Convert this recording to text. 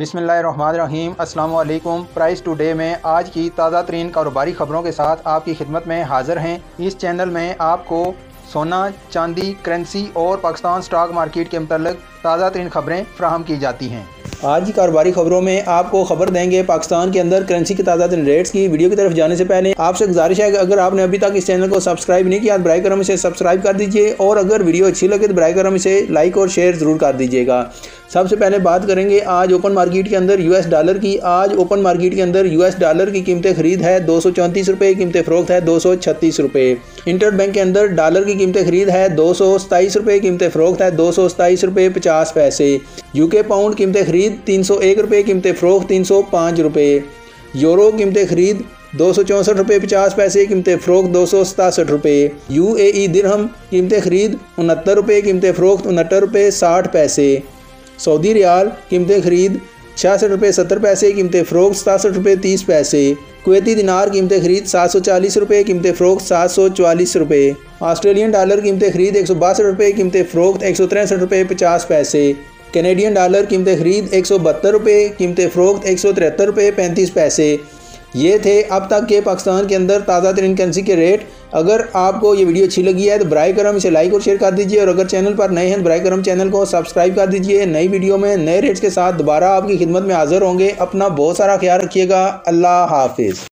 बिसमीम अल्लाम price today में आज की ताज़ा तरीन कारोबारी ख़बरों के साथ आपकी खिदमत में हाज़िर हैं। इस चैनल में आपको सोना, चांदी करेंसी और पाकिस्तान स्टॉक मार्केट के मतलब ताज़ा तरीन खबरें फ्राहम की जाती हैं। आज की कारोबारी खबरों में आपको खबर देंगे पाकिस्तान के अंदर करेंसी के ताज़ा दिन रेट्स की। वीडियो की तरफ़ जाने से पहले आपसे गुजारिश है कि अगर आपने अभी तक इस चैनल को सब्सक्राइब नहीं किया तो ब्राई करम इसे सब्सक्राइब कर दीजिए। और अगर वीडियो अच्छी लगे तो ब्राई करम इसे लाइक और शेयर ज़रूर कर दीजिएगा। सबसे पहले बात करेंगे आज ओपन मार्केट के अंदर यूएस डॉलर की। आज ओपन मार्केट के अंदर यूएस डॉलर की कीमतें खरीद है दो सौ चौंतीस रुपये कीमतें फ़रोख्त है दो सौ छत्तीस रुपये इंटर बैंक के अंदर डॉलर की कीमतें खरीद है दो सौ सताईस रुपये कीमतें फ़रोख्त है दो सौ सताईस रुपये पचास पैसे। यूके पाउंड कीमतें खरीद तीन सौ एक रुपये कीमतें फ़रोख्त तीन सौ पाँच रुपये यूरो कीमतें खरीद दो सौ चौंसठ रुपये पचास पैसे, कीमतें फ़रोख दो सौ सतासठ रुपये यू ए ई दिरहम कीमतें खरीद उनहत्तर रुपये कीमतें फ़रोख्त उनहत्तर रुपये साठ पैसे। सऊदी रियाल कीमतें खरीद, छियासठ रुपये सत्तर पैसे, कीमतें फरोख सतासठ रुपये तीस पैसे। कुवैती दिनार कीमतें खरीद, सात सौ चालीस रुपये कीमतें फ़रोख्त सात सौ चवालीस रुपये ऑस्ट्रेलियन डॉलर कीमतें खरीद, एक सौ बासठ रुपये कीमतें फ़रोख्त एक सौ तिरसठ रुपये पचास पैसे। कैनेडियन डॉलर कीमतें खरीद, एक सौ बहत्तर रुपये कीमतें फ़रोख्त एक सौ तिहत्तर रुपये पैंतीस पैसे। ये थे अब तक के पाकिस्तान के अंदर ताज़ा तरीन करेंसी के रेट अगर आपको ये वीडियो अच्छी लगी है तो बर करम इसे लाइक और शेयर कर दीजिए और अगर चैनल पर नए हैं तो ब्राई करम चैनल को सब्सक्राइब कर दीजिए। नई वीडियो में नए रेट्स के साथ दोबारा आपकी खिदमत में हाजिर होंगे। अपना बहुत सारा ख्याल रखिएगा। अल्लाह हाफिज़।